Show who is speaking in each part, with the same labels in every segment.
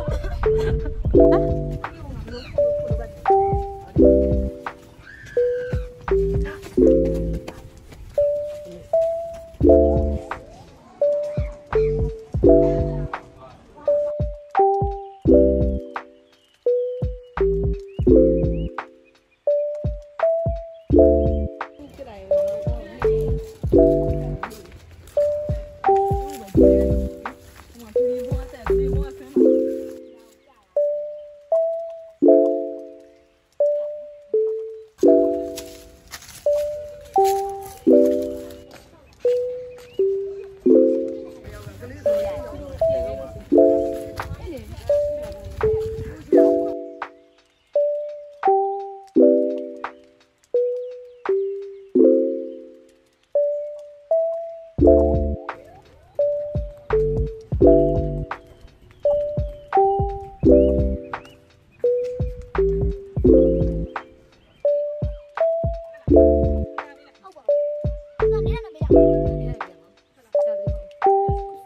Speaker 1: 下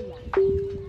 Speaker 2: yeah.